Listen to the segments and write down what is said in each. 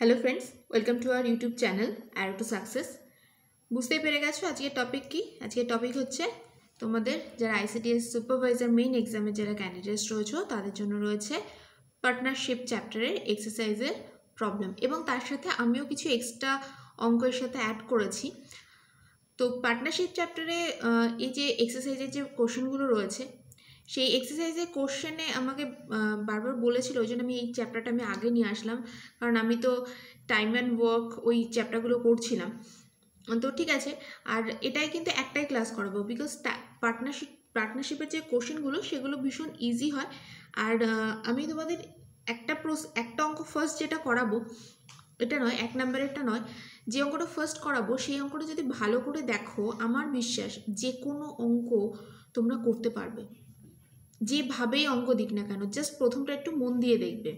Hello friends welcome to our YouTube channel arrow to success বুঝতেই পেরে গেছো আজকের টপিক কি? আজকের টপিক হচ্ছে তোমাদের যারা আইসিডিএস সুপারভাইজার মেইন এক্সামের যারা ক্যান্ডিডেটস রয়েছে, তাদের জন্য রয়েছে পার্টনারশিপ চ্যাপ্টারের এক্সারসাইজের প্রবলেম এবং তার সাথে আমিও কিছু এক্সট্রা অঙ্কের সাথে অ্যাড করেছি। তো পার্টনারশিপ চ্যাপ্টারে এই যে এক্সারসাইজের যে কোশ্চেনগুলো রয়েছে সেই এক্সারসাইজের কোশ্চেনে আমাকে বারবার বলেছিল ওই জন্য আমি এই চ্যাপ্টারটা আমি আগে নিয়ে আসলাম। কারণ আমি তো টাইম অ্যান্ড ওয়ার্ক ওই চ্যাপ্টারগুলো করছিলাম। তো ঠিক আছে, আর এটাই কিন্তু একটাই ক্লাস করাবো। বিকজ পার্টনারশিপ পার্টনারশিপের যে কোশ্চেনগুলো সেগুলো ভীষণ ইজি হয়। আর আমি তোমাদের একটা প্রোস, একটা অঙ্ক ফার্স্ট যেটা করাবো, এটা নয়, এক নাম্বারেরটা নয়, যে অঙ্কটা ফার্স্ট করাবো, সেই অঙ্কটা যদি ভালো করে দেখো, আমার বিশ্বাস যে কোনো অঙ্ক তোমরা করতে পারবে। যেভাবেই অঙ্ক দিক না কেন জাস্ট প্রথমটা একটু মন দিয়ে দেখবে।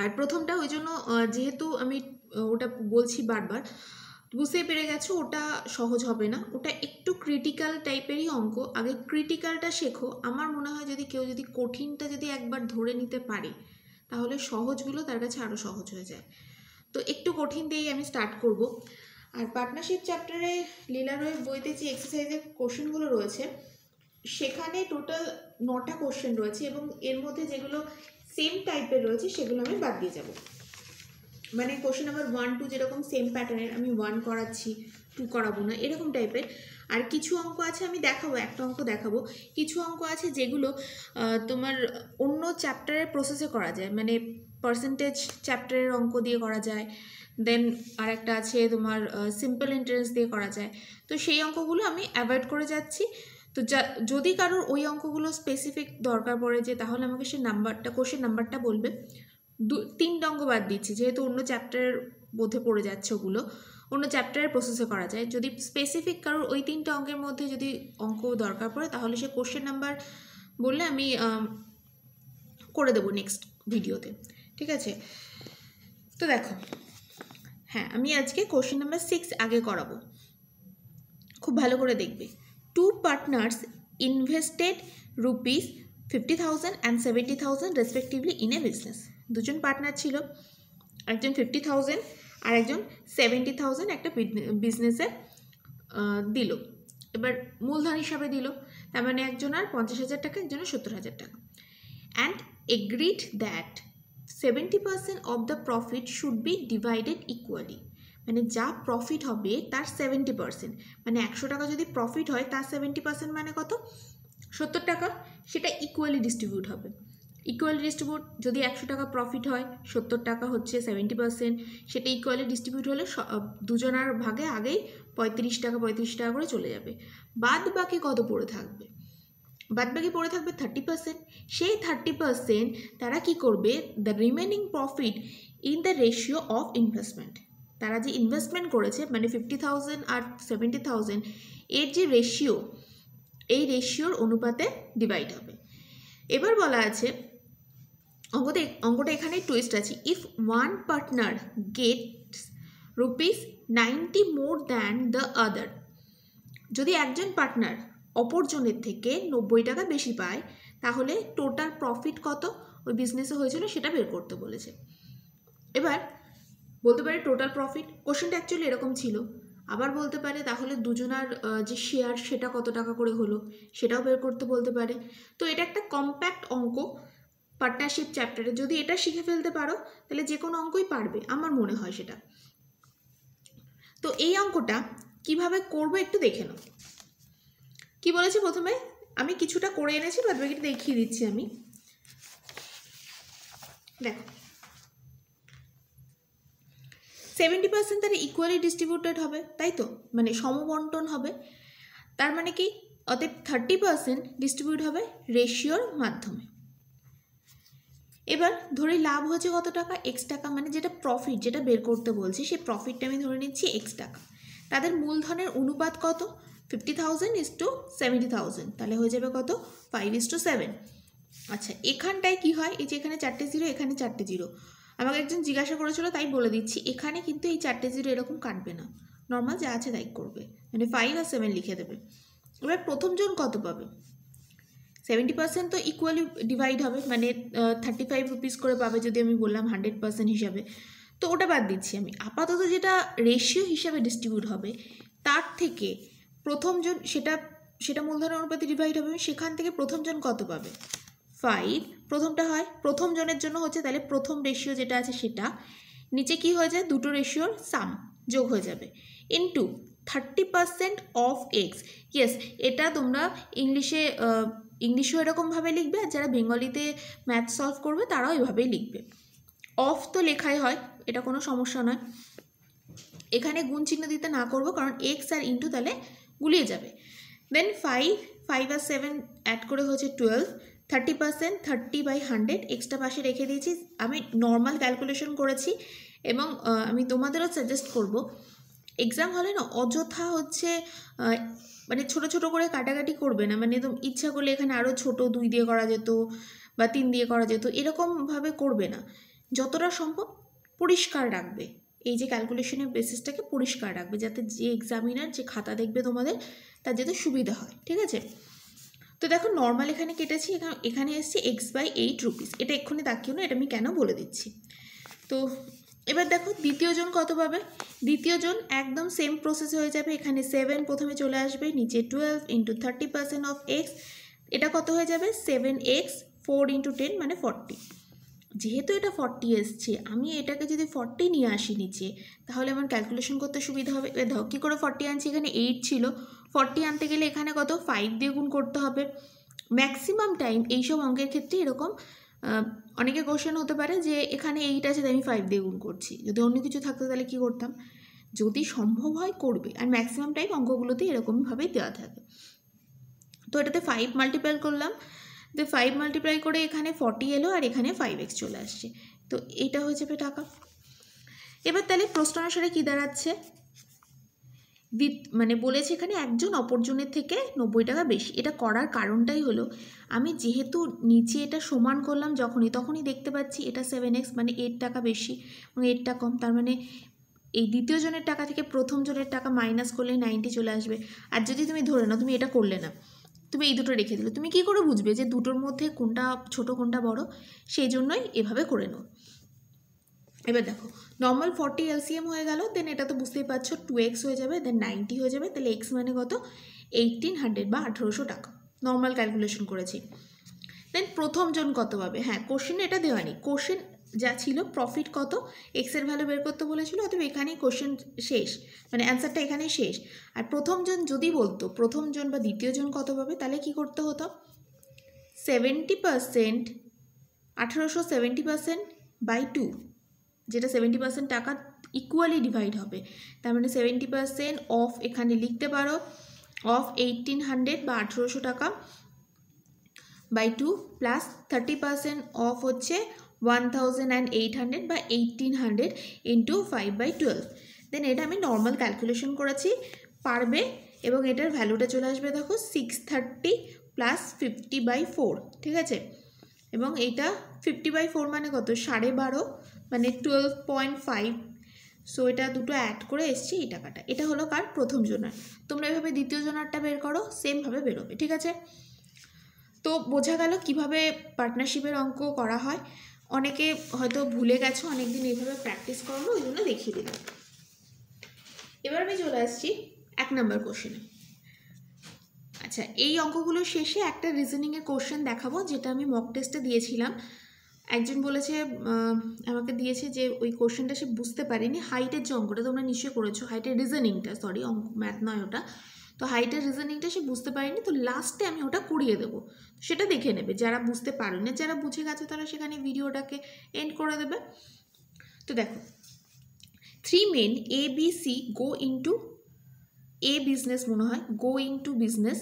আর প্রথমটা ওই জন্য যেহেতু আমি ওটা বলছি বারবার, বুঝতেই পেরে গেছো, ওটা সহজ হবে না। ওটা একটু ক্রিটিক্যাল টাইপেরই অঙ্ক। আগে ক্রিটিক্যালটা শেখো। আমার মনে হয় যদি কেউ যদি কঠিনটা যদি একবার ধরে নিতে পারে, তাহলে সহজগুলো তার কাছে আরও সহজ হয়ে যায়। তো একটু কঠিন দিয়েই আমি স্টার্ট করব। আর পার্টনারশিপ চ্যাপ্টারে লীলা রয়ের বইতে যে এক্সারসাইজের কোশ্চেনগুলো রয়েছে সেখানে টোটাল নটা কোশ্চেন রয়েছে এবং এর মধ্যে যেগুলো সেম টাইপের রয়েছে, সেগুলো আমি বাদ দিয়ে যাব। মানে কোশ্চেন নাম্বার ওয়ান টু যেরকম সেম প্যাটার্নের আমি ওয়ান করাচ্ছি টু করাবো না, এরকম টাইপের আর কিছু অঙ্ক আছে আমি দেখাবো, একটা অঙ্ক দেখাবো। কিছু অঙ্ক আছে যেগুলো তোমার অন্য চ্যাপ্টারের প্রসেসে করা যায় মানে পার্সেন্টেজ চ্যাপ্টারের অঙ্ক দিয়ে করা যায়। দেন আর একটা আছে তোমার সিম্পল ইন্টারেস্ট দিয়ে করা যায়। তো সেই অঙ্কগুলো আমি অ্যাভয়েড করে যাচ্ছি। তো যা, যদি কারোর ওই অঙ্কগুলো স্পেসিফিক দরকার পড়ে যে, তাহলে আমাকে সে নাম্বারটা কোশ্চেন নাম্বারটা বলবে। দু, তিনটা অঙ্ক বাদ দিচ্ছি, যেহেতু অন্য চ্যাপ্টারের মধ্যে পড়ে যাচ্ছে ওগুলো, অন্য চ্যাপ্টারের প্রসেসে করা যায়। যদি স্পেসিফিক কারোর ওই তিনটা অঙ্কের মধ্যে যদি অঙ্ক দরকার পড়ে, তাহলে সে কোশ্চেন নাম্বার বললে আমি করে দেবো নেক্সট ভিডিওতে। ঠিক আছে? তো দেখো হ্যাঁ আমি আজকে কোশ্চেন নাম্বার সিক্স আগে করাবো। খুব ভালো করে দেখবে। Two partners invested rupees fifty thousand and seventy thousand respectively in a business দুজন পার্টনার ছিল। একজন ফিফটি থাউজেন্ড আর একজন সেভেন্টি থাউজেন্ড একটা বিজনেসে দিল। এবার মূলধন হিসাবে দিল। তার মানে একজন আর পঞ্চাশ হাজার টাকা একজনের সত্তর হাজার টাকা। And agreed that seventy percent of the profit should be divided equally মানে যা প্রফিট হবে তার সেভেন্টি পার্সেন্ট মানে একশো টাকা যদি প্রফিট হয়, তার সেভেন্টি পার্সেন্ট মানে কত? সত্তর টাকা। সেটা ইকুয়ালি ডিস্ট্রিবিউট হবে। ইকুয়ালি ডিস্ট্রিবিউট যদি একশো টাকা প্রফিট হয়, সত্তর টাকা হচ্ছে সেভেন্টি পার্সেন্ট সেটা ইকুয়ালি ডিস্ট্রিবিউট হলে দুজনার ভাগে আগেই পঁয়ত্রিশ টাকা পঁয়ত্রিশ টাকা করে চলে যাবে। বাদ বাকি কত পড়ে থাকবে? বাদ বাকি পড়ে থাকবে থার্টি পার্সেন্ট সেই থার্টি পার্সেন্ট তারা কি করবে? The remaining profit in the ratio of investment তারা যে ইনভেস্টমেন্ট করেছে মানে ফিফটি থাউজেন্ড আর সেভেন্টি থাউজেন্ড এর যে রেশিও এই রেশিওর অনুপাতে ডিভাইড হবে। এবার বলা আছে, অঙ্কতে, অঙ্কটা এখানে টুইস্ট আছে। If one partner gets rupees ninety more than the other যদি একজন পার্টনার অপরজনের থেকে নব্বই টাকা বেশি পায়, তাহলে টোটাল প্রফিট কত? ওই বিজনেসে হয়েছিল সেটা বের করতে বলেছে। এবার বলতে পারে টোটাল প্রফিট কোশ্চেনটা অ্যাকচুয়ালি এরকম ছিল। আবার বলতে পারে তাহলে দুজনার যে শেয়ার সেটা কত টাকা করে হলো, সেটাও বের করতে বলতে পারে। তো এটা একটা কম্প্যাক্ট অঙ্ক পার্টনারশিপ চ্যাপ্টারে যদি এটা শিখে ফেলতে পারো, তাহলে যে কোনো অঙ্কই পারবে, আমার মনে হয় সেটা। তো এই অঙ্কটা কীভাবে করব একটু দেখে নাও। কি বলেছি প্রথমে? আমি কিছুটা করে এনেছি বাদ বাকিটা দেখিয়ে দিচ্ছি আমি। দেখো সেভেন্টি পার্সেন্ট তার ইকুয়ালি ডিস্ট্রিবিউটেড হবে, তাই তো? মানে সমবন্টন হবে। তার মানে কি? অতএব থার্টি পার্সেন্ট ডিস্ট্রিবিউট হবে রেশিওর মাধ্যমে। এবার ধরে লাভ হচ্ছে কত টাকা? এক্স টাকা মানে যেটা প্রফিট যেটা বের করতে বলছি, সেই প্রফিটটা আমি ধরে নিচ্ছি এক্স টাকা। তাদের মূলধনের অনুপাত কত? Fifty thousand is to seventy thousand তাহলে হয়ে যাবে কত? ফাইভ ইস টু সেভেন আচ্ছা এখানটায় কি হয়? এই যে এখানে চারটে জিরো এখানে চারটে জিরো আমাকে একজন জিজ্ঞাসা করেছিল, তাই বলে দিচ্ছি। এখানে কিন্তু এই চারটে জিরো এরকম কাটবে না। নর্মাল যা আছে তাই করবে। মানে ফাইভ আর সেভেন লিখে দেবে। এবার প্রথম জন কত পাবে? সেভেন্টি পার্সেন্ট তো ইকুয়ালি ডিভাইড হবে। মানে থার্টি ফাইভ রুপিস করে পাবে যদি আমি বললাম হান্ড্রেড পার্সেন্ট হিসাবে। তো ওটা বাদ দিচ্ছি আমি। আপাতত যেটা রেশিও হিসাবে ডিস্ট্রিবিউট হবে, তার থেকে প্রথমজন সেটা সেটা মূলধন অনুপাতে ডিভাইড হবে। সেখান থেকে প্রথমজন কত পাবে? ফাইভ প্রথমটা হয়, প্রথম জনের জন্য হচ্ছে তাহলে প্রথম রেশিও যেটা আছে সেটা। নিচে কি হয়ে যায়? দুটো রেশিওর সাম যোগ হয়ে যাবে। Into thirty percent of x yes এটা তোমরা ইংলিশে ইংলিশেও এরকমভাবে লিখবে আর যারা বেঙ্গলিতে ম্যাথ সলভ করবে তারাও এভাবেই লিখবে। অফ তো লেখাই হয়, এটা কোনো সমস্যা নয়। এখানে গুণ চিহ্ন দিতে না করব কারণ এক্স আর ইন্টু তাহলে গুলিয়ে যাবে। দেন ফাইভ ফাইভ আর সেভেন অ্যাড করে হচ্ছে twelve thirty percent thirty by hundred extra পাশে রেখে দিয়েছি। আমি নর্মাল ক্যালকুলেশন করেছি এবং আমি তোমাদেরও সাজেস্ট করব। এক্সাম হলে না, অযথা হচ্ছে মানে ছোট ছোট করে কাটাকাটি করবে না। মানে একদম ইচ্ছা করলে এখানে আরও ছোট দুই দিয়ে করা যেত বা তিন দিয়ে করা যেত, এরকমভাবে করবে না। যতটা সম্ভব পরিষ্কার রাখবে। এই যে ক্যালকুলেশনের বেসিসটাকে পরিষ্কার রাখবে, যাতে যে এক্সামিনার যে খাতা দেখবে তোমাদের, তার যাতে সুবিধা হয়। ঠিক আছে? তো দেখো নর্মাল এখানে কেটেছি, এখানে এসছে এক্স বাই এইট রুপিস এটা এক্ষুনি তাকিও না, এটা আমি কেন বলে দিচ্ছি? তো এবার দেখো দ্বিতীয় জন কত পাবে? দ্বিতীয় জন একদম সেম প্রসেস হয়ে যাবে। এখানে সেভেন প্রথমে চলে আসবে, নিচে twelve into thirty percent of x এটা কত হয়ে যাবে? Seven x four into ten মানে ফর্টি যেহেতু এটা ফর্টি এসছে আমি এটাকে যদি ফর্টি নিয়ে আসি নিচে, তাহলে আমার ক্যালকুলেশন করতে সুবিধা হবে। দেখো কী করে ফর্টি আনছি? এখানে এইট ছিল। ফর্টি আনতে গেলে এখানে কত? ফাইভ দিয়ে গুণ করতে হবে। ম্যাক্সিমাম টাইম এইসব অঙ্কের ক্ষেত্রে এরকম অনেকে কোশ্চেন হতে পারে যে এখানে এইট আছে, তাই আমি ফাইভ দিয়ে গুণ করছি। যদি অন্য কিছু থাকতো, তাহলে কী করতাম? যদি সম্ভব হয়, করবে। আর ম্যাক্সিমাম টাইম অঙ্কগুলোতে এরকমভাবেই দেওয়া থাকে। তো এটাতে ফাইভ মাল্টিপ্লাই করলাম। তো ফাইভ মাল্টিপ্লাই করে এখানে ফর্টি এলো আর এখানে ফাইভ এক্স চলে আসছে। তো এইটা হয়ে যাবে টাকা। এবার তাহলে প্রশ্ন অনুসারে কী দাঁড়াচ্ছে? মানে বলেছে এখানে একজন অপরজনের থেকে নব্বই টাকা বেশি। এটা করার কারণটাই হলো, আমি যেহেতু নিচে এটা সমান করলাম যখনই, তখনই দেখতে পাচ্ছি এটা সেভেন এক্স মানে এইট টাকা বেশি এবং এইটটা কম। তার মানে এই দ্বিতীয় জনের টাকা থেকে প্রথম জনের টাকা মাইনাস করলে নাইনটি চলে আসবে। আর যদি তুমি ধরে নাও, তুমি এটা করলে না। তুমি এই দুটো রেখে দিলে। তুমি কি করে বুঝবে যে দুটোর মধ্যে কোনটা ছোট, কোনটা বড়? সেই জন্যই এভাবে করে নাও। এবার দেখো নর্মাল ফর্টি এলসিএম হয়ে গেল দেন এটা তো বুঝতেই পারছ টু এক্স হয়ে যাবে দেন নাইনটি হয়ে যাবে, তাহলে এক্স মানে কত? এইটিন হান্ড্রেড বা আঠেরোশো টাকা। নর্মাল ক্যালকুলেশন করেছি। দেন প্রথম জন কত পাবে? হ্যাঁ কোশ্চেন এটা দেওয়া নেই। কোশ্চেন যা ছিল প্রফিট কত এক্সের ভ্যালু বের করতে বলেছিল অথবা এখানেই কোশ্চেন শেষ মানে অ্যান্সারটা এখানেই শেষ। আর প্রথমজন যদি বলতো প্রথমজন বা দ্বিতীয়জন কত পাবে, তাহলে কি করতে হতো? সেভেন্টি পারসেন্ট আঠেরোশো সেভেন্টি পারসেন্ট বাই টু যেটা সেভেন্টি পার্সেন্ট টাকা ইকুয়ালি ডিভাইড হবে। তার মানে সেভেন্টি পার্সেন্ট অফ এখানে লিখতে পারো অফ এইটিন হান্ড্রেড বা আঠেরোশো টাকা by two plus thirty percent of হচ্ছে one thousand and eight hundred বা eighteen hundred into five by twelve then এটা আমি নর্মাল ক্যালকুলেশন করেছি, পারবে এবং এটার ভ্যালুটা চলে আসবে দেখো six thirty plus fifty by four ঠিক আছে? এবং এইটা ফিফটি বাই ফোর মানে কত? সাড়ে বারো মানে টুয়েলভ পয়েন্ট ফাইভ সো এটা দুটো অ্যাড করে এসছি এই টাকাটা। এটা হলো কার? প্রথম জোনার। তোমরা এভাবে দ্বিতীয় জোনারটা বের করো সেমভাবে বেরোবে, ঠিক আছে? তো বোঝা গেল কীভাবে পার্টনারশিপের অঙ্ক করা হয়। অনেকে হয়তো ভুলে গেছো, অনেকদিন এইভাবে প্র্যাকটিস করল ওই জন্য দেখিয়ে দিলাম। এবার আমি চলে আসছি এক নম্বর কোশ্চেনে আচ্ছা এই অঙ্কগুলো শেষে একটা রিজনিংয়ের কোশ্চেন দেখাবো, যেটা আমি মক টেস্টে দিয়েছিলাম। একজন বলেছে আমাকে দিয়েছে যে ওই কোশ্চেনটা সে বুঝতে পারেনি হাইটের যে অঙ্কটা, তোমরা নিশ্চয়ই করেছ হাইটের রিজনিংটা সরি অঙ্ক ম্যাথ নয় ওটা। তো হাইটের রিজনিংটা সে বুঝতে পারেনি, তো লাস্টে আমি ওটা করিয়ে দেবো। সেটা দেখে নেবে, যারা বুঝতে পারে না, যারা বুঝে গেছে তারা সেখানে ভিডিওটাকে এন্ড করে দেবে। তো দেখো three men A B C go in to a business মনে হয় go in to business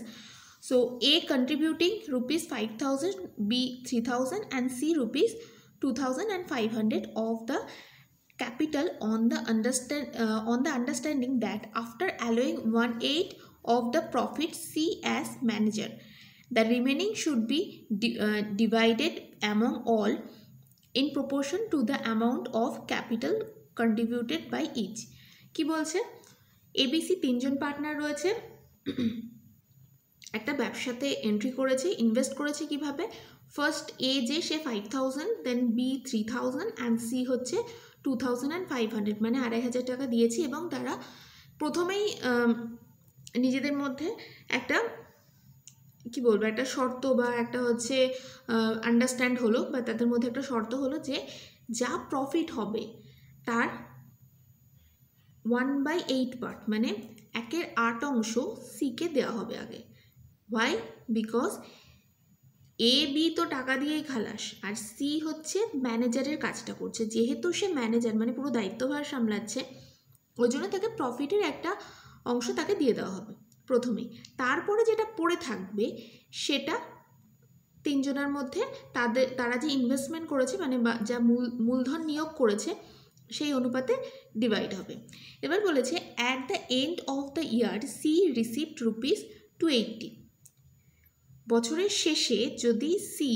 so A contributing rupees five thousand B three thousand and C rupees two thousand and five hundred of the capital on the understand on the understanding that after allowing one eight of the profit C as manager. The remaining should be di uh, divided among all in proportion to the amount of capital contributed by each. কি বলছে? ABC তিনজন partner রয়েছে। একটা ব্যবসাতে entry করেছে invest করেছে কীভাবে? First A যে সে five thousand then B three thousand and C হচ্ছে two thousand and five hundred মানে আড়াই হাজার টাকা দিয়েছি এবং তারা প্রথমেই নিজেদের মধ্যে একটা, কি বলব, একটা শর্ত বা একটা হচ্ছে আন্ডারস্ট্যান্ড হলো বা তাদের মধ্যে একটা শর্ত হলো যে যা প্রফিট হবে তার ওয়ান বাই এইট পার্ট মানে একের আট অংশ সিকে দেওয়া হবে আগে। ওয়াই বিকজ এ বি তো টাকা দিয়েই খালাস, আর সি হচ্ছে ম্যানেজারের কাজটা করছে। যেহেতু সে ম্যানেজার মানে পুরো দায়িত্বভার সামলাচ্ছে, ওই জন্য তাকে প্রফিটের একটা অংশ তাকে দিয়ে দেওয়া হবে প্রথমেই। তারপরে যেটা পড়ে থাকবে, সেটা তিনজনের মধ্যে তাদের, তারা যে ইনভেস্টমেন্ট করেছে মানে যা মূল, মূলধন নিয়োগ করেছে, সেই অনুপাতে ডিভাইড হবে। এবার বলেছে at the end of the year C receipt rupees two eighty বছরের শেষে যদি সি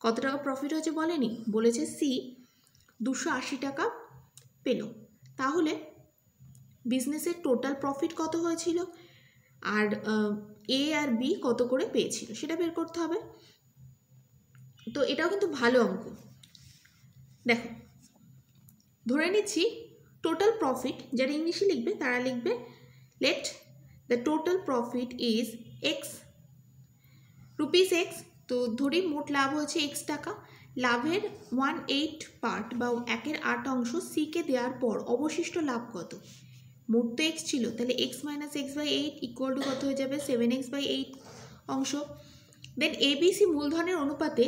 কত টাকা প্রফিট হয়েছে বলেনি? বলেছে সি দুশো আশি টাকা পেল। তাহলে বিজনেসের টোটাল প্রফিট কত হয়েছিল? আর এ আর বি কত করে পেয়েছিল? সেটা বের করতে হবে। তো এটাও কিন্তু ভালো অঙ্ক। দেখো, ধরে নিচ্ছি টোটাল প্রফিট যারা ইংলিশে লিখবে তারা লিখবে let the total profit is x rupees x তো ধরি মোট লাভ হয়েছে এক্স টাকা। লাভের ওয়ান এইট পার্ট বা একের আট অংশ সিকে দেওয়ার পর অবশিষ্ট লাভ কত? মোট তো এক্স ছিল, তাহলে x minus x by eight equal to কত হয়ে যাবে? সেভেন এক্স বাই এইট অংশ। দেন এবিসি মূলধনের অনুপাতে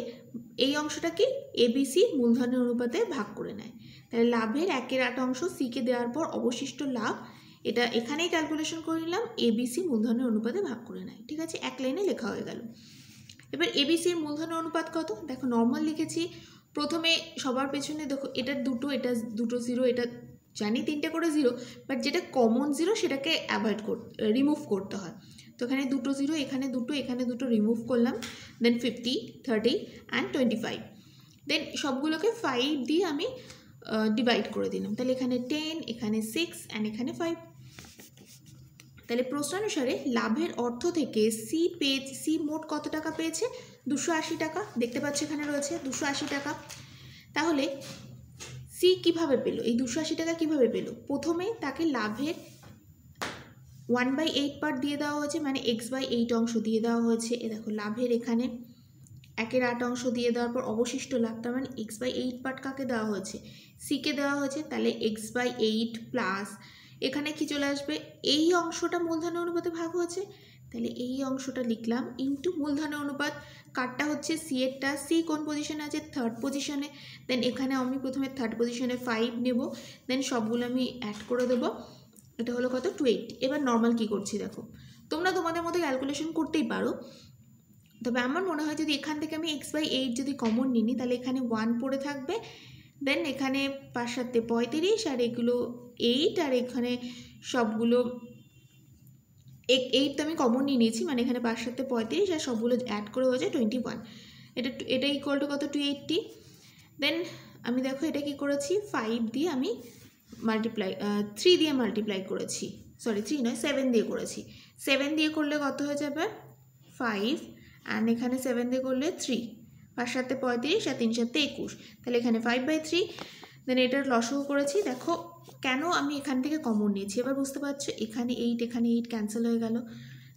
এই অংশটা কি? এবিসি মূলধনের অনুপাতে ভাগ করে নেয়। তাহলে লাভের একের আট অংশ সিকে দেওয়ার পর অবশিষ্ট লাভ, এটা এখানেই ক্যালকুলেশন করে নিলাম এবিসি মূলধনের অনুপাতে ভাগ করে নেয়। ঠিক আছে? এক লাইনে লেখা হয়ে গেল। এবার এবিসির মূলধনের অনুপাত কত? দেখো নর্মাল লিখেছি। প্রথমে সবার পেছনে দেখো এটার দুটো, এটা দুটো জিরো এটা জানি তিনটে করে জিরো বাট যেটা কমন জিরো সেটাকে অ্যাভয়েড কর রিমুভ করতে হয়। তো এখানে দুটো জিরো এখানে দুটো এখানে দুটো রিমুভ করলাম then fifty thirty and twenty five then সবগুলোকে ফাইভ দিয়ে আমি ডিভাইড করে দিলাম। তাহলে এখানে টেন এখানে সিক্স অ্যান্ড এখানে ফাইভ তাহলে প্রশ্নানুসারে লাভের অর্থ থেকে সি পেয়ে সি মোট কত টাকা পেয়েছে? দুশো আশি টাকা, দেখতে পাচ্ছি এখানে রয়েছে দুশো আশি টাকা। তাহলে সি কীভাবে পেল? এই দুশো আশি টাকা কীভাবে পেল? প্রথমে তাকে লাভের ওয়ান বাই এইট পার্ট দিয়ে দেওয়া হয়েছে মানে এক্স বাই এইট অংশ দিয়ে দেওয়া হয়েছে। এ দেখো, লাভের এখানে একের আট অংশ দিয়ে দেওয়ার পর অবশিষ্ট লাভ, তার মানে এক্স বাই এইট পার্ট কাকে দেওয়া হয়েছে? সিকে দেওয়া হয়েছে, তাহলে এক্স বাই এইট প্লাস এখানে কি চলে আসবে? এই অংশটা মূলধনের অনুপাতে ভাগ হয়েছে। তাহলে এই অংশটা লিখলাম ইন্টু মূলধনের অনুপাত, কারটা হচ্ছে সি এরটা সি কোন পজিশনে আছে? থার্ড পজিশনে দেন এখানে আমি প্রথমে থার্ড পজিশনে ফাইভ নেব। দেন সবগুলো আমি অ্যাড করে দেবো। এটা হলো কত? টু এইটটি এবার নর্মাল কী করছি দেখো? তোমরা তোমাদের মতো ক্যালকুলেশন করতেই পারো। তবে আমার মনে হয় যদি এখান থেকে আমি এক্স বাই এইট যদি কমন নিই তাহলে এখানে ওয়ান পড়ে থাকবে। দেন এখানে পাঁচ, সাতে, পঁয়ত্রিশ, আর এগুলো এইট আর এখানে সবগুলো এইট তো আমি কমন নিয়ে নিয়েছি মানে এখানে পাঁচ, সাতে, পঁয়ত্রিশ আর সবগুলো অ্যাড করে হয়ে যায় টোয়েন্টি ওয়ান এটা এটা ইকুয়াল টু কত? টু এইটটি দেন আমি দেখো এটা কি করেছি? ফাইভ দিয়ে আমি মাল্টিপ্লাই থ্রি দিয়ে মাল্টিপ্লাই করেছি। সরি থ্রি নয় সেভেন দিয়ে করেছি। সেভেন দিয়ে করলে কত হয়ে যাবে? ফাইভ অ্যান্ড এখানে সেভেন দিয়ে করলে থ্রি পাঁচ, সাতে, পঁয়ত্রিশ আর তিন, সাতে, একুশ। তাহলে এখানে ফাইভ বাই থ্রি দেন এটার লসও করেছি। দেখো, কেন আমি এখান থেকে কমন নিয়েছি? এবার বুঝতে পারছ, এখানে এইট এখানে এইট ক্যান্সেল হয়ে গেল।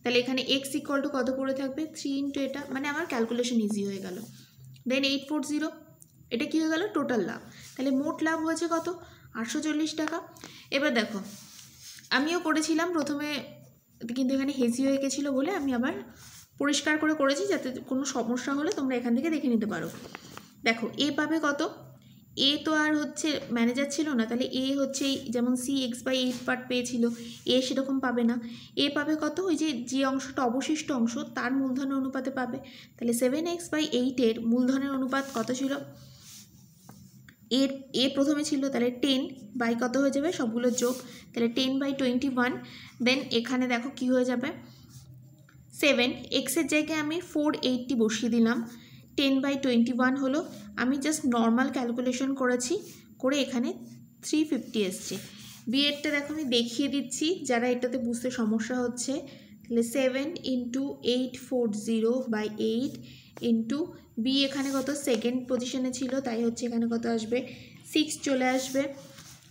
তাহলে এখানে এক্স ইকুয়াল টু কত পড়ে থাকবে? থ্রি ইন্টু এটা মানে আমার ক্যালকুলেশন ইজি হয়ে গেল। দেন এইট ফোর জিরো এটা কী হয়ে গেল? টোটাল লাভ। তাহলে মোট লাভ হয়েছে কত? আটশো চল্লিশ টাকা। এবার দেখো, আমিও করেছিলাম প্রথমে, কিন্তু এখানে হেজি হয়ে গেছিল বলে আমি আবার পরিষ্কার করে করেছি যাতে কোনো সমস্যা হলে তোমরা এখান থেকে দেখে নিতে পারো। দেখো এ পাবে কত? এ তো আর হচ্ছে ম্যানেজার ছিল না, তাহলে এ হচ্ছে যেমন C x by eight part পেয়েছিল এ সেরকম পাবে না। এ পাবে কত? ওই যে যে অংশটা অবশিষ্ট অংশ, তার মূলধনের অনুপাতে পাবে। তাহলে সেভেন এক্স বাই এইটের মূলধনের অনুপাত কত ছিল? এর এ প্রথমে ছিল, তাহলে টেন বাই কত হয়ে যাবে? সবগুলো যোগ, তাহলে ten by twenty one then এখানে দেখো কি হয়ে যাবে? সেভেন এক্সের জায়গায় আমি ফোর এইটটি বসিয়ে দিলাম। টেন বাই টোয়েন্টি ওয়ান হলো, আমি জাস্ট নর্মাল ক্যালকুলেশন করেছি, করে এখানে থ্রি ফিফটি এসছে। বিএডটা দেখো আমি দেখিয়ে দিচ্ছি, যারা এটাতে বুঝতে সমস্যা হচ্ছে, তাহলে seven into eight four zero by eight into B এখানে কত? সেকেন্ড পজিশনে ছিল, তাই হচ্ছে এখানে কত আসবে? সিক্স চলে আসবে।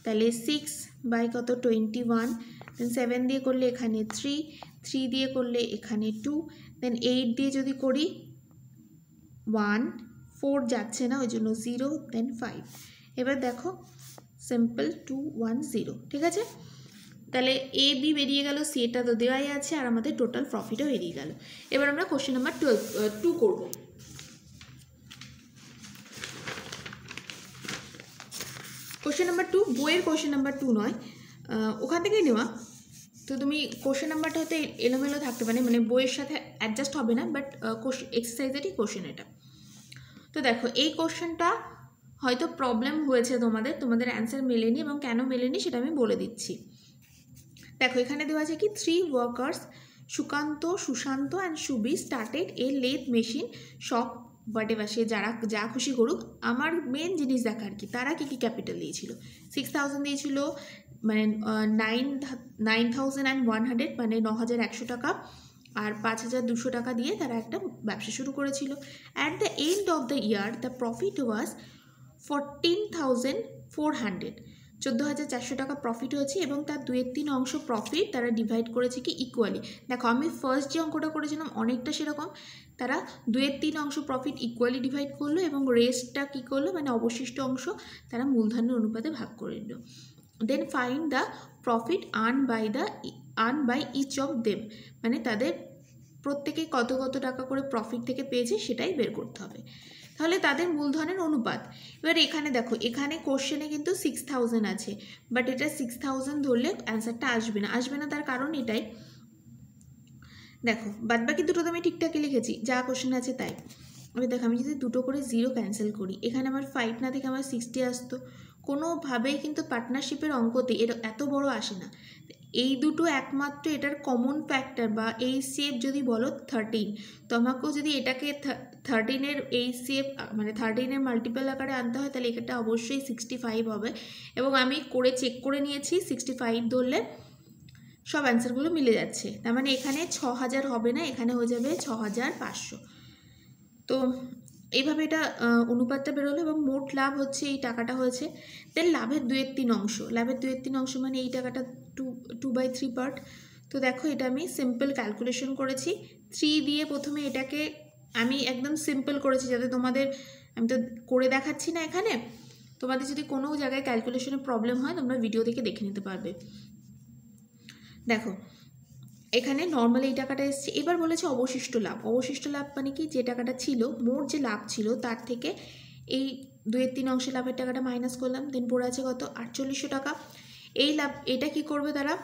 তাহলে সিক্স বাই কত? টোয়েন্টি ওয়ান দেন সেভেন দিয়ে করলে এখানে থ্রি থ্রি দিয়ে করলে এখানে টু দেন এইট দিয়ে যদি করি ওয়ান ফোর যাচ্ছে না ওই জন্য জিরো দেন ফাইভ এবার দেখো সিম্পল টু ওয়ান জিরো ঠিক আছে? তাহলে এ বি বেরিয়ে গেল সি এটা তো দেওয়াই আছে, আর আমাদের টোটাল প্রফিটও বেরিয়ে গেল। এবার আমরা কোশ্চেন নাম্বার টু করব। কোশ্চেন নাম্বার টু বইয়ের কোশ্চেন নাম্বার টু নয়। ওখান থেকেই নেওয়া। তো তুমি কোশ্চেন নাম্বারটা হয়তো এলোমেলো থাকতে পারে মানে বইয়ের সাথে অ্যাডজাস্ট হবে না বাট এক্সারসাইজেরই কোশ্চেন এটা। তো দেখো, এই কোশ্চেনটা হয়তো প্রবলেম হয়েছে তোমাদের তোমাদের অ্যান্সার মেলেনি এবং কেন মেলেনি সেটা আমি বলে দিচ্ছি। দেখো, এখানে দেওয়া আছে কি three workers Sukanta, Sushanta and Subi started a lathe machine shop বাটে বা সে যারা, যা খুশি করুক। আমার মেন জিনিস দেখার কি, তারা কী কী ক্যাপিটাল দিয়েছিল? সিক্স থাউজেন্ড দিয়েছিল মানে nine nine thousand and one hundred মানে ন হাজার একশো টাকা আর পাঁচ হাজার দুশো টাকা দিয়ে তারা একটা ব্যবসা শুরু করেছিল। At the end of the year the profit was fourteen thousand four hundred চোদ্দ হাজার চারশো টাকা প্রফিট হয়েছে এবং তার দুয়ের তিন অংশ প্রফিট তারা ডিভাইড করেছে কি ইকুয়ালি দেখো, আমি ফার্স্ট যে অঙ্কটা করেছিলাম অনেকটা সেরকম। তারা দুয়ের তিন অংশ প্রফিট ইকুয়ালি ডিভাইড করল এবং রেস্টটা কী করল? মানে অবশিষ্ট অংশ তারা মূলধনের অনুপাতে ভাগ করে নিল। Then find the profit earn by the earn by each of them মানে তাদের প্রত্যেকে কত কত টাকা করে প্রফিট থেকে পেয়েছে সেটাই বের করতে হবে। তাহলে তাদের মূলধনের অনুপাত। এবার এখানে দেখো, এখানে কোশ্চেনে কিন্তু সিক্স থাউজেন্ড আছে। বাট এটা সিক্স থাউজেন্ড ধরলে অ্যান্সারটা আসবে না। আসবে না তার কারণ এটাই। দেখো, বাদ বাকি দুটো তো আমি ঠিকঠাকই লিখেছি, যা কোশ্চেন আছে তাই। এবার দেখো, আমি যদি দুটো করে জিরো ক্যান্সেল করি, এখানে আমার ফাইভ না থেকে আমার সিক্সটি আসতো। কোনোভাবেই কিন্তু পার্টনারশিপের অঙ্কতে এর এত বড় আসে না। এই দুটো একমাত্র এটার কমন ফ্যাক্টর বা এই সেপ যদি বলো থার্টিন তোমাকেও যদি এটাকে থার্টিনের এই সেপ মানে থার্টিনের মাল্টিপল আকারে আনতে হয়, তাহলে এটা অবশ্যই সিক্সটি ফাইভ হবে। এবং আমি করে চেক করে নিয়েছি সিক্সটি ফাইভ ধরলে সব অ্যান্সারগুলো মিলে যাচ্ছে। তার মানে এখানে ছ হাজার হবে না, এখানে হয়ে যাবে ছ হাজার পাঁচশো। তো এইভাবে এটা অনুপাতটা বেরোলো এবং মোট লাভ হচ্ছে এই টাকাটা হয়েছে। দেন লাভের দুয়ের তিন অংশ। লাভের দুয়ের তিন অংশ মানে এই টাকাটা two two by three part তো দেখো এটা আমি সিম্পল ক্যালকুলেশন করেছি। থ্রি দিয়ে প্রথমে এটাকে আমি একদম সিম্পল করেছি যাতে তোমাদের, আমি তো করে দেখাচ্ছি না এখানে। তোমাদের যদি কোনো জায়গায় ক্যালকুলেশনে প্রবলেম হয় তোমরা ভিডিও থেকে দেখে নিতে পারবে। দেখো এখানে নর্মালি এই টাকাটা এসছে। এবার বলেছে অবশিষ্ট লাভ। অবশিষ্ট লাভ মানে কি? যে টাকাটা ছিল, মোট যে লাভ ছিল, তার থেকে এই দুয়ের তিন অংশে লাভের টাকাটা মাইনাস করলাম। দেন পড়ে আছে কত? আটচল্লিশশো টাকা। এই লাভ, এটা কি করবে তারা?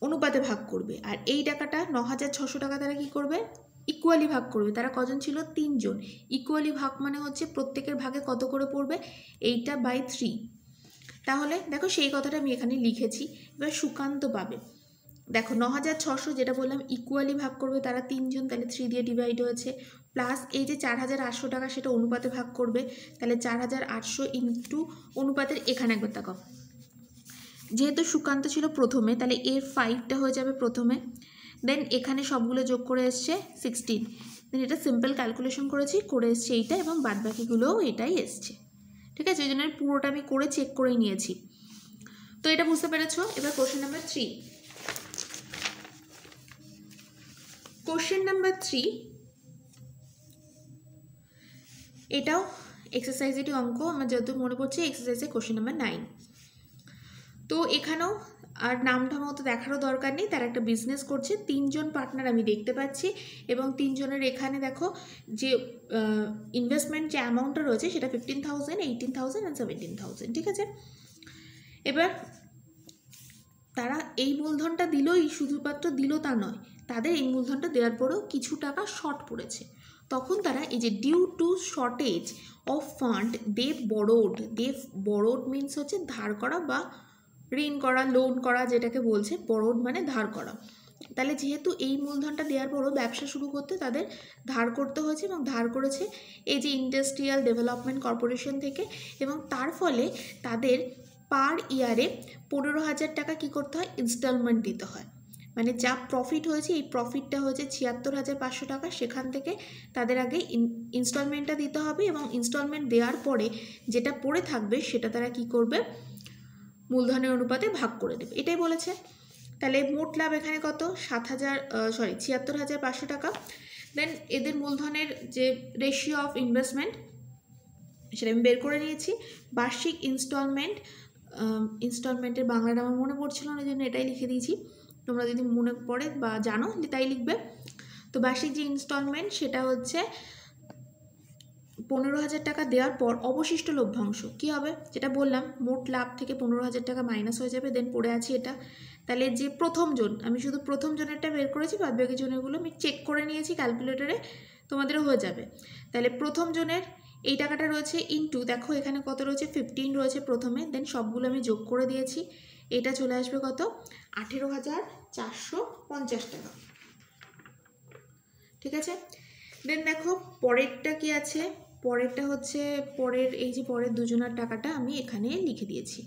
অনুপাতে ভাগ করবে। আর এই টাকাটা ন হাজার ছশো টাকা তারা কি করবে? ইকুয়ালি ভাগ করবে। তারা কজন ছিল? তিনজন। ইকুয়ালি ভাগ মানে হচ্ছে প্রত্যেকের ভাগে কত করে পড়বে? এইটা বাই থ্রি তাহলে দেখো সেই কথাটা আমি এখানে লিখেছি। এবার সুকান্ত পাবে। দেখো ন হাজার ছশো যেটা বললাম ইকুয়ালি ভাগ করবে তারা তিনজন, তাহলে থ্রি দিয়ে ডিভাইড হয়েছে। প্লাস এই যে চার হাজার আটশো টাকা সেটা অনুপাতে ভাগ করবে, তাহলে চার হাজার আটশো ইন্টু অনুপাতের এখানে একবার দেখো। যেহেতু সুকান্ত ছিল প্রথমে, তাহলে এর ফাইভটা হয়ে যাবে প্রথমে। দেন এখানে সবগুলো যোগ করে এসছে সিক্সটিন দেন এটা সিম্পল ক্যালকুলেশন করেছি, করে এসছে এইটা এবং বাদবাকিগুলোও এটাই এসছে। ঠিক আছে? ওই জন্য পুরোটা আমি করে চেক করেই নিয়েছি। তো এটা বুঝতে পেরেছ? এবার question number three question number three এটাও এক্সারসাইজেরই অঙ্ক, আমার যত মনে পড়ছে এক্সারসাইজের কোশ্চেন নাম্বার নাইন তো এখানেও আর নামটা মতো দেখারও দরকার নেই, তারা একটা বিজনেস করছে, তিনজন পার্টনার আমি দেখতে পাচ্ছি এবং তিনজনের এখানে দেখো যে ইনভেস্টমেন্ট যে অ্যামাউন্টটা রয়েছে সেটা fifteen thousand eighteen thousand and seventeen thousand ঠিক আছে? এবার তারা এই মূলধনটা দিলই, শুধুমাত্র দিল তা নয় তাদের এই মূলধনটা দেওয়ার পরেও কিছু টাকা শর্ট পড়েছে। তখন তারা এই যে due to shortage of fund they borrowed they borrowed means হচ্ছে ধার করা বা ঋণ করা লোন করা যেটাকে বলছে বড়োড মানে ধার করা। তাহলে যেহেতু এই মূলধনটা দেওয়ার পরও ব্যবসা শুরু করতে তাদের ধার করতে হয়েছে এবং ধার করেছে এই যে ইন্ডাস্ট্রিয়াল ডেভেলপমেন্ট কর্পোরেশন থেকে এবং তার ফলে তাদের পার ইয়ারে পনেরো হাজার টাকা কী করতে হয়? ইনস্টলমেন্ট দিতে হয়। মানে যা প্রফিট হয়েছে, এই প্রফিটটা হয়েছে ছিয়াত্তর হাজার পাঁচশো টাকা। সেখান থেকে তাদের আগে ইনস্টলমেন্টটা দিতে হবে এবং ইনস্টলমেন্ট দেওয়ার পরে যেটা পড়ে থাকবে সেটা তারা কি করবে? মূলধনের অনুপাতে ভাগ করে দেবে। এটাই বলেছে। তাহলে মোট লাভ এখানে কত? সাত হাজার সরি ছিয়াত্তর হাজার পাঁচশো টাকা। দেন এদের মূলধনের যে রেশিও অফ ইনভেস্টমেন্ট সেটা আমি বের করে নিয়েছি। বার্ষিক ইনস্টলমেন্ট ইনস্টলমেন্টের বাংলাটা আমার মনে পড়ছিল না জন্য এটাই লিখে দিয়েছি। তোমরা যদি মনে পড়ে বা জানো তাই লিখবে। তো বার্ষিক যে ইনস্টলমেন্ট সেটা হচ্ছে পনেরো হাজার টাকা দেওয়ার পর অবশিষ্ট লভ্যাংশ। কী হবে? যেটা বললাম, মোট লাভ থেকে পনেরো হাজার টাকা মাইনাস হয়ে যাবে দেন পড়ে আছে এটা। তাহলে যে প্রথম জন, আমি শুধু প্রথম জনেরটা বের করেছি, বাদ বাকি জনেরগুলো আমি চেক করে নিয়েছি ক্যালকুলেটরে তোমাদেরও হয়ে যাবে। তাহলে প্রথম জনের এই টাকাটা রয়েছে ইনটু দেখো, এখানে কত রয়েছে? ফিফটিন রয়েছে প্রথমে দেন সবগুলো আমি যোগ করে দিয়েছি। এটা চলে আসবে কত? আঠেরো হাজার চারশো পঞ্চাশ টাকা। ঠিক আছে? দেন দেখো, পরেরটা কি আছে? পরেরটা হচ্ছে, পরের, এই যে পরের দুজনের টাকাটা আমি এখানে লিখে দিয়েছি।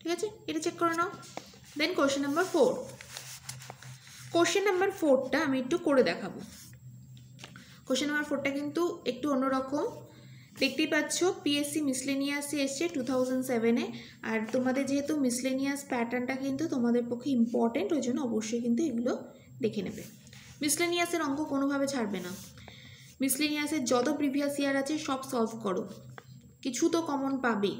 ঠিক আছে? এটা চেক করে নাও। Then question number four question number ফোরটা আমি একটু করে দেখাবো। কোশ্চেন নাম্বার ফোরটা কিন্তু একটু অন্যরকম। দেখতেই পাচ্ছ পিএসসি মিসলেনিয়াসে এসছে টু থাউজেন্ড সেভেনে আর তোমাদের যেহেতু মিসলেনিয়াস প্যাটার্নটা কিন্তু তোমাদের পক্ষে ইম্পর্টেন্ট ওই জন্য অবশ্যই কিন্তু এগুলো দেখে নেবে। মিসলেনিয়াসের অঙ্ক কোনোভাবে ছাড়বে না। মিসলেনিয়াসের যত প্রিভিয়াস ইয়ার আছে সব সলভ করো। কিছু তো কমন পাবেই।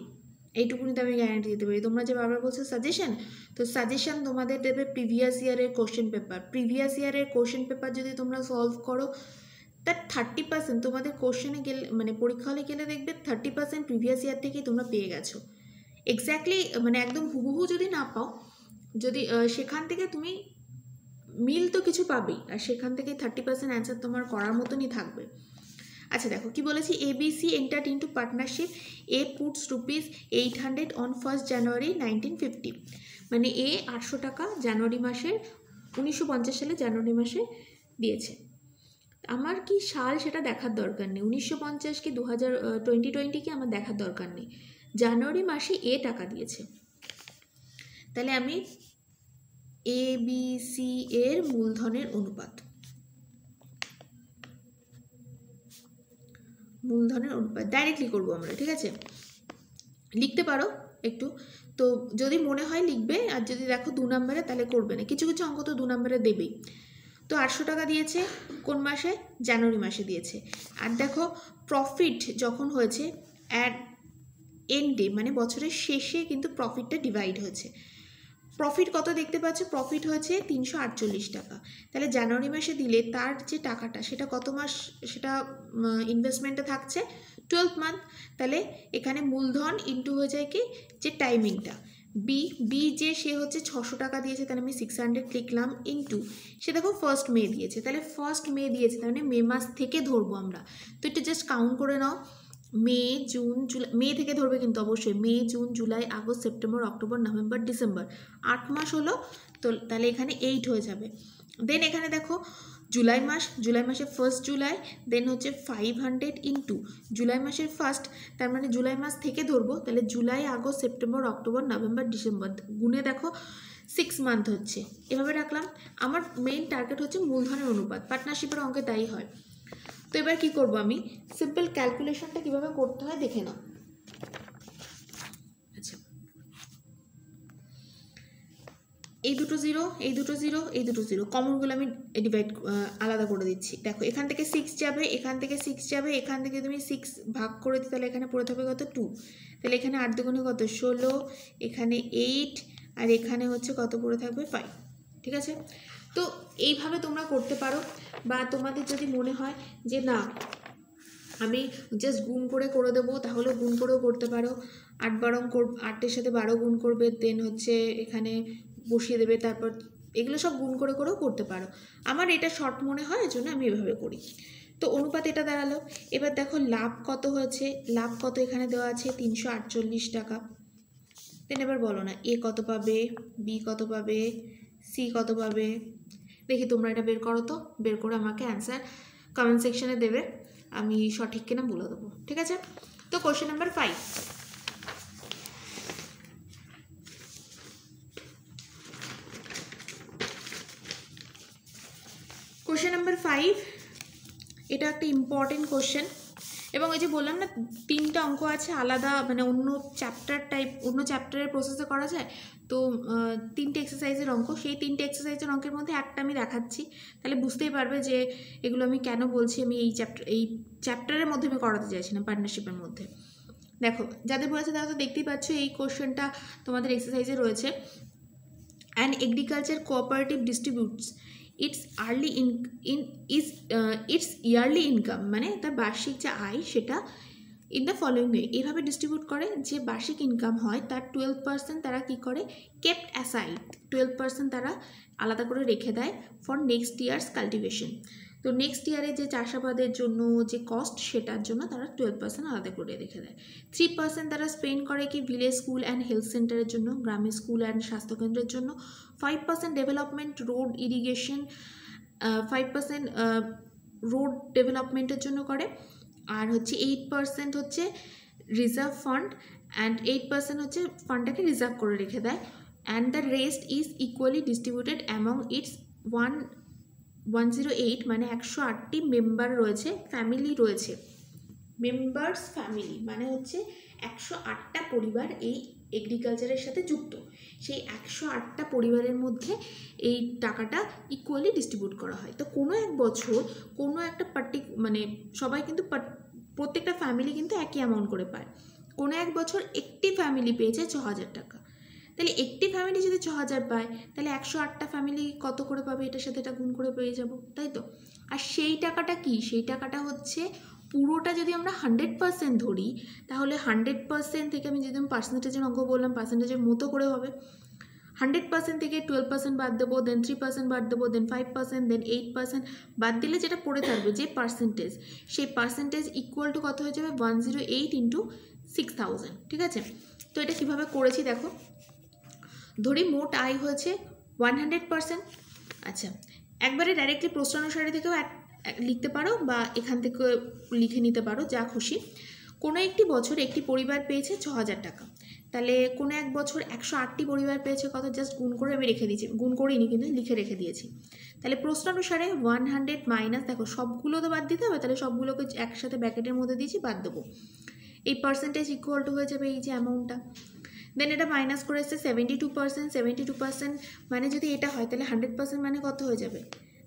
এইটুকুনি তো আমি গ্যারান্টি দিতে পারি। তোমরা যে বারবার বলছো সাজেশন তো সাজেশন তোমাদের দেবে প্রিভিয়াস ইয়ারের কোশ্চেন পেপার প্রিভিয়াস ইয়ারের কোশ্চেন পেপার যদি তোমরা সলভ করো তার থার্টি পার্সেন্ট তোমাদের কোশ্চেনে গেলে মানে পরীক্ষা হলে গেলে দেখবে থার্টি পার্সেন্ট প্রিভিয়াস ইয়ার থেকেই তোমরা পেয়ে গেছো। এক্স্যাক্টলি মানে একদম হুবহু যদি না পাও, যদি সেখান থেকে তুমি মিল তো কিছু পাবেই, আর সেখান থেকে থার্টি পার্সেন্ট অ্যান্সার তোমার করার মতনই থাকবে। আচ্ছা দেখো, কি বলেছি? A B C entered into partnership A puts rupees eight hundred on first January nineteen fifty মানে এ আটশো টাকা জানুয়ারি মাসের, উনিশশো পঞ্চাশ সালে জানুয়ারি মাসে দিয়েছে। আমার কি সাল সেটা দেখার দরকার নেই। উনিশশো পঞ্চাশ কি দু হাজার টোয়েন্টি টোয়েন্টি কি আমার দেখার দরকার নেই। জানুয়ারি মাসে এ টাকা দিয়েছে। তাহলে আমি এ বি সি এর মূলধনের অনুপাত। মূলধনের অনুপাত। ডাইরেক্টলি করব আমরা, ঠিক আছে? লিখতে পারো একটু? তো যদি মনে হয় লিখবে, আর যদি দেখো দু নম্বরে তাহলে করবে না। কিছু কিছু অঙ্ক তো দু নম্বরে দেবেই। তো আটশো টাকা দিয়েছে, কোন মাসে? জানুয়ারি মাসে দিয়েছে। আর দেখো প্রফিট যখন হয়েছে অ্যাট এন্ডে মানে বছরের শেষে কিন্তু প্রফিটটা ডিভাইড হয়েছে। প্রফিট কত দেখতে পাচ্ছ? প্রফিট হয়েছে তিনশো আটচল্লিশ টাকা। তাহলে জানুয়ারি মাসে দিলে তার যে টাকাটা, সেটা কত মাস, সেটা ইনভেস্টমেন্টে থাকছে? টুয়েলভ মান্থ তাহলে এখানে মূলধন ইন্টু হয়ে যায় কি? যে টাইমিংটা বি বি যে সে হচ্ছে ছশো টাকা দিয়েছে, তাহলে আমি সিক্স হান্ড্রেড লিখলাম ইন্টু সে দেখো ফার্স্ট মে দিয়েছে, তাহলে ফার্স্ট মে দিয়েছে, তার মানে মে মাস থেকে ধরবো আমরা। তো একটু জাস্ট কাউন্ট করে নাও। মে, জুন, জুলাই, মে থেকে ধরবে কিন্তু অবশ্যই। May, June, July, August, September, October, November, December. আট মাস হলো, তো তাহলে এখানে এইট হয়ে যাবে। দেন এখানে দেখো জুলাই মাস, জুলাই মাসে ফার্স্ট জুলাই দেন হচ্ছে ফাইভ হান্ড্রেড ইন্টু জুলাই মাসের ফার্স্ট তার মানে জুলাই মাস থেকে ধরবো, তাহলে July, August, September, October, November, December, গুনে দেখো সিক্স মান্থ হচ্ছে। এভাবে রাখলাম। আমার মেইন টার্গেট হচ্ছে মূলধনের অনুপাত পার্টনারশিপের অঙ্কে তাই হয়। তো এবার কি করব আমি? সিম্পল ক্যালকুলেশনটা কীভাবে করতে হয় দেখে নাও। এই দুটো জিরো এই দুটো জিরো এই দুটো জিরো কমনগুলো আমি ডিভাইড আলাদা করে দিচ্ছি। দেখো, এখান থেকে সিক্স যাবে, এখান থেকে সিক্স যাবে, এখান থেকে তুমি সিক্স ভাগ করে দিই, তাহলে এখানে পড়ে থাকবে কত? টু তাহলে এখানে আট দুগুণে কত? ষোলো, এখানে এইট আর এখানে হচ্ছে কত পড়ে থাকবে? ফাইভ ঠিক আছে? তো এইভাবে তোমরা করতে পারো, বা তোমাদের যদি মনে হয় যে না, আমি জাস্ট গুণ করে করে দেবো তাহলে গুণ করেও করতে পারো। আট বারং কর, আটের সাথে বারো গুণ করবে দেন হচ্ছে এখানে বসিয়ে দেবে, তারপর এগুলো সব গুণ করে করেও করতে পারো। আমার এটা শর্ট মনে হয় এজন্য আমি এভাবে করি। তো অনুপাত এটা দাঁড়াল। এবার দেখো লাভ কত হয়েছে? লাভ কত এখানে দেওয়া আছে? তিনশো আটচল্লিশ টাকা। দেন এবার বলো না, এ কত পাবে? বি কত পাবে? সি কত পাবে? দেখি তোমরা এটা বের করো তো, বের করে আমাকে অ্যান্সার কমেন্ট সেকশনে দেবে। আমি সঠিক কিনা বলে দেবো, ঠিক আছে? তো question number five question number five এটা একটা ইম্পর্টেন্ট কোশ্চেন এবং এই যে বললাম না, তিনটা অঙ্ক আছে, আলাদা মানে অন্য চ্যাপ্টার টাইপ অন্য চ্যাপ্টারের প্রসেসে করা যায়। তো তিনটে এক্সারসাইজের অঙ্ক, সেই তিনটে এক্সারসাইজের অঙ্কের মধ্যে একটা আমি দেখাচ্ছি। তাহলে বুঝতেই পারবে যে এগুলো আমি কেন বলছি, আমি এই চ্যাপ্টার এই চ্যাপ্টারের মধ্যে আমি করাতে চাইছি না পার্টনারশিপের মধ্যে। দেখো, যাদের বলেছে তারা তো দেখতেই পাচ্ছ, এই কোশ্চেনটা তোমাদের এক্সারসাইজে রয়েছে। And agriculture cooperative distributes its early in in is its yearly income মানে তার বার্ষিক যে আয় সেটা ইন দ্য ফলোয়িং ওয়ে এভাবে ডিস্ট্রিবিউট করে যে বার্ষিক ইনকাম হয় তার টুয়েলভ পার্সেন্ট তারা কী করে? কেপ্ট অ্যাসাইড টুয়েলভ পার্সেন্ট তারা আলাদা করে রেখে দেয় ফর নেক্সট ইয়ার্স কাল্টিভেশন তো নেক্সট ইয়ারে যে চাষাবাদের জন্য যে কস্ট সেটার জন্য তারা টুয়েলভ পার্সেন্ট আলাদা করে রেখে দেয়। থ্রি পার্সেন্ট তারা স্পেন্ড করে কি ভিলেজ স্কুল অ্যান্ড হেলথ সেন্টারের জন্য, গ্রামের স্কুল অ্যান্ড স্বাস্থ্যকেন্দ্রের জন্য। Five percent development road irrigation five percent road ডেভেলপমেন্টের জন্য করে। আর হচ্ছে এইট পার্সেন্ট হচ্ছে reserve fund and eight percent হচ্ছে ফান্ডটাকে রিজার্ভ করে রেখে দেয়। And the rest is equally distributed among its one one zero eight মানে একশো আটটি মেম্বার রয়েছে ফ্যামিলি রয়েছে। মেম্বার্স ফ্যামিলি মানে হচ্ছে একশো আটটা পরিবার এই এগ্রিকালচারের সাথে যুক্ত। সেই একশো আটটা পরিবারের মধ্যে এই টাকাটা ইকুয়ালি ডিস্ট্রিবিউট করা হয়। তো কোনো এক বছর কোনো একটা পার্টি মানে সবাই কিন্তু প্রত্যেকটা ফ্যামিলি কিন্তু একই অ্যামাউন্ট করে পায়। কোনো এক বছর একটি ফ্যামিলি পেয়েছে ছ হাজার টাকা। তাহলে একটি ফ্যামিলি যদি ছ হাজার পায়, তাহলে একশো আটটা ফ্যামিলি কত করে পাবে? এটার সাথে এটা গুণ করে পেয়ে যাব, তাই তো? আর সেই টাকাটা কি? সেই টাকাটা হচ্ছে পুরোটা যদি আমরা হান্ড্রেড পার্সেন্ট ধরি, তাহলে হান্ড্রেড পার্সেন্ট থেকে আমি যদি পার্সেন্টেজের অঙ্ক বললাম পার্সেন্টেজের মতো করে হবে। হান্ড্রেড পার্সেন্ট থেকে টুয়েলভ পার্সেন্ট বাদ দেবো দেন থ্রি পার্সেন্ট বাদ দেবো then five percent then eight percent বাদ দিলে যেটা পড়ে থাকবে, যে পার্সেন্টেজ সেই পার্সেন্টেজ ইকুয়াল টু কত হয়ে যাবে? One zero eight into six thousand ঠিক আছে? তো এটা কীভাবে করেছি দেখো। ধরি মোট আয় হয়েছে ওয়ান হান্ড্রেড পার্সেন্ট আচ্ছা একবারে ডাইরেক্টলি প্রশ্ন অনুসারে থেকেও লিখতে পারো বা এখান থেকে লিখে নিতে পারো, যা খুশি। কোনো একটি বছর একটি পরিবার পেয়েছে ছ হাজার টাকা। তাহলে কোনো এক বছর একশো আটটি পরিবার পেয়েছে কত? জাস্ট গুণ করে আমি রেখে দিয়েছি। গুণ করিনি কিন্তু লিখে রেখে দিয়েছি। তাহলে প্রশ্ন অনুসারে ওয়ান হান্ড্রেড মাইনাস দেখো সবগুলো তো বাদ দিতে হবে, তাহলে সবগুলোকে একসাথে ব্যাকেটের মধ্যে দিয়েছি, বাদ দেবো। এই পার্সেন্টেজ ইকুয়াল টু হয়ে যাবে এই যে অ্যামাউন্টটা দেন এটা মাইনাস করে এসছে seventy two percent seventy two percent মানে যদি এটা হয়, তাহলে হান্ড্রেড পার্সেন্ট মানে কত হয়ে যাবে?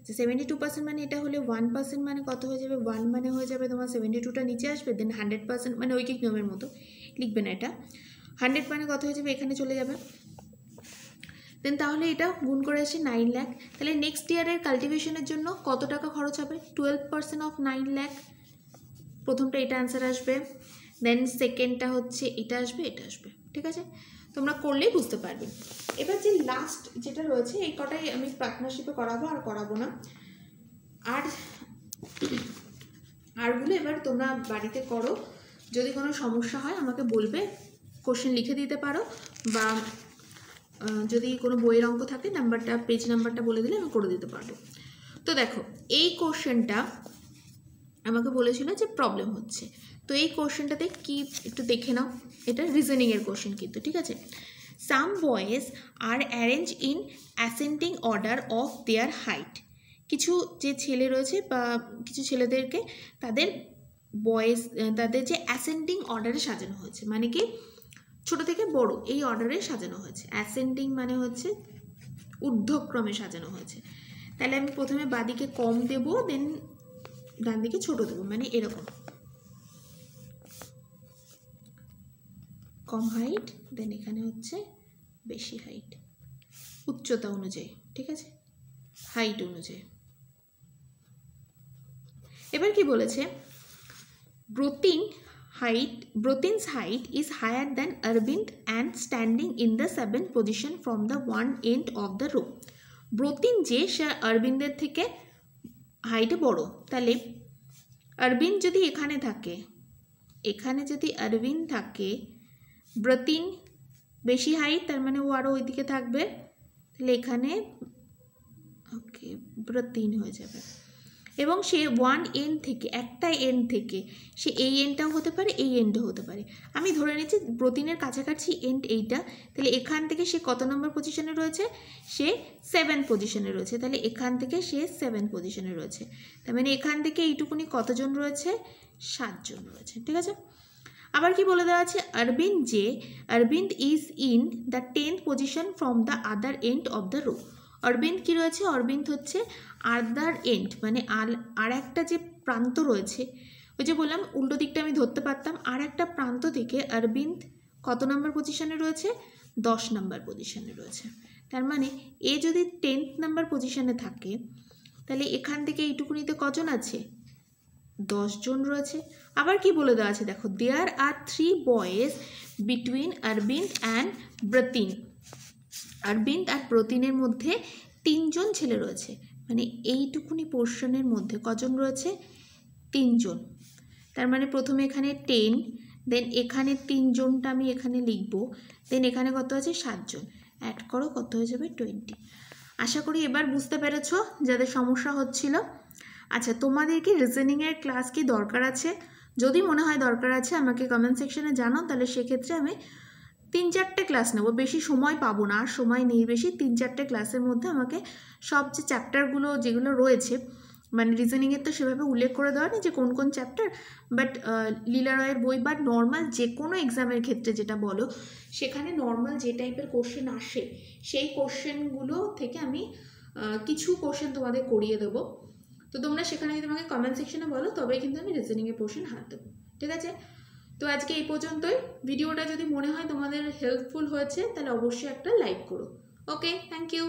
যে সেভেন্টি টু পার্সেন্ট মানে এটা হলে ওয়ান পার্সেন্ট মানে কত হয়ে যাবে? ওয়ান মানে হয়ে যাবে তোমার সেভেন্টি টুটা নিচে আসবে দেন হান্ড্রেড পার্সেন্ট মানে ঐকিক নিয়মের মতো। লিখবে না এটা। হান্ড্রেড মানে কত হয়ে যাবে? এখানে চলে যাবে। দেন তাহলে এটা গুণ করে এসে নাইন ল্যাক তাহলে নেক্সট ইয়ারের কাল্টিভেশনের জন্য কত টাকা খরচ হবে? Twelve percent of nine lakh প্রথমটা এটা অ্যান্সার আসবে। দেন সেকেন্ডটা হচ্ছে এটা আসবে এটা আসবে, ঠিক আছে? তোমরা করলেই বুঝতে পারবে। এবার যে লাস্ট যেটা রয়েছে, এই কটাই আমি পার্টনারশিপে করাবো আর করাবো না। আর আরগুলো এবার তোমরা বাড়িতে করো। যদি কোনো সমস্যা হয়, আমাকে বলবে কোশ্চেন লিখে দিতে পারো বা যদি কোনো বইয়ের অঙ্ক থাকে নাম্বারটা পেজ নাম্বারটা বলে দিলে আমি করে দিতে পারব। তো দেখো, এই কোশ্চেনটা আমাকে বলেছিল যে প্রবলেম হচ্ছে। তো এই কোশ্চেনটাতে কি একটু দেখে নাও। এটা রিজনিংয়ের কোশ্চেন কিন্তু, ঠিক আছে? Some boys are arrange in ascending order of their height কিছু যে ছেলে রয়েছে বা কিছু ছেলেদেরকে তাদের বয়েস তাদের যে অ্যাসেন্ডিং অর্ডারে সাজানো হয়েছে মানে কি? ছোট থেকে বড়, এই অর্ডারে সাজানো হয়েছে। অ্যাসেন্ডিং মানে হচ্ছে ঊর্ধ্বক্রমে সাজানো হয়েছে। তাহলে আমি প্রথমে বাদিকে কম দেব দেন ডান দিকে ছোট দেবো মানে এরকম। কম হাইট দেন এখানে হচ্ছে বেশি হাইট উচ্চতা অনুযায়ী, ঠিক আছে? হাইট অনুযায়ী। এবার কি বলেছে? ব্রোতিন height Brotin's height is higher than Arvind and standing in the seventh position from the one end of the row. Bratin যে সে অরবিন্দের থেকে হাইটে বড়, তাহলে অরবিন্দ যদি এখানে থাকে, এখানে যদি অরবিন্দ থাকে ব্রতিন বেশি হাইট, তার মানে ও আরও ওইদিকে থাকবে। তাহলে এখানে, ওকে, ব্রতিন হয়ে যাবে। এবং সে ওয়ান এন থেকে, একটা এন থেকে, সে এই এনটাও হতে পারে, এই এন্ডও হতে পারে। আমি ধরে নিচ্ছি প্রতিনের কাছাকাছি এন্ড এইটা, তাহলে এখান থেকে সে কত নম্বর পজিশনে রয়েছে? সে সেভেন পজিশনে রয়েছে। তাহলে এখান থেকে সে সেভেন পজিশনে রয়েছে। তার মানে এখান থেকে এইটুকুনি কতজন রয়েছে? সাতজন রয়েছে, ঠিক আছে? আবার কি বলে দেওয়া আছে? অরবিন্দ যে Arabinda is in the tenth position from the other end of the row Arabinda কী রয়েছে? অরবিন্দ হচ্ছে আদার এন্ড মানে আর একটা যে প্রান্ত রয়েছে। ওই যে বললাম, উল্টো দিকটা আমি ধরতে পারতাম। আর একটা প্রান্ত থেকে অরবিন্দ কত নম্বর পজিশনে রয়েছে? দশ নম্বর পজিশনে রয়েছে। তার মানে এ যদি টেন্থ নাম্বার পজিশনে থাকে, তাহলে এখান থেকে এইটুকুনিতে কজন আছে? দশজন রয়েছে। আবার কি বলে দেওয়া আছে? দেখো there are three boys between Arabinda and Bratin Arabinda আর প্রতিনের মধ্যে তিনজন ছেলে রয়েছে। মানে এইটুকুনি পোর্শনের মধ্যে কজন রয়েছে? তিনজন। তার মানে প্রথমে এখানে টেন দেন এখানে তিনজনটা আমি এখানে লিখব। দেন এখানে কত আছে? সাতজন। অ্যাড করো, কত হয়ে যাবে? টোয়েন্টি আশা করি এবার বুঝতে পেরেছ যাদের সমস্যা হচ্ছিল। আচ্ছা তোমাদের কি রিজনিংয়ের ক্লাস কি দরকার আছে? যদি মনে হয় দরকার আছে, আমাকে কমেন্ট সেকশনে জানাও, তাহলে সেক্ষেত্রে আমি তিন চারটে ক্লাস নেব। বেশি সময় পাবো না, আর সময় নেই বেশি। তিন চারটে ক্লাসের মধ্যে আমাকে সব যে চ্যাপ্টারগুলো যেগুলো রয়েছে মানে রিজনিংয়ের তো সেভাবে উল্লেখ করে দেওয়া নেই যে কোন কোন চ্যাপ্টার বাট লীলা রয়ের বই বা নর্মাল যে কোনো এক্সামের ক্ষেত্রে যেটা বলো, সেখানে নর্মাল যে টাইপের কোশ্চেন আসে, সেই কোশ্চেনগুলো থেকে আমি কিছু কোশ্চেন তোমাদের করিয়ে দেবো। তো তোমরা সেখানে যদি আমাকে কমেন্ট সেকশনে বলো, তবেই কিন্তু আমি রিজনিংয়ের পোর্শন হাত দেবো। ঠিক আছে? তো আজকে এই পর্যন্তই। ভিডিওটা যদি মনে হয় তোমাদের হেল্পফুল হয়েছে, তাহলে অবশ্যই একটা লাইক করো। Okay thank you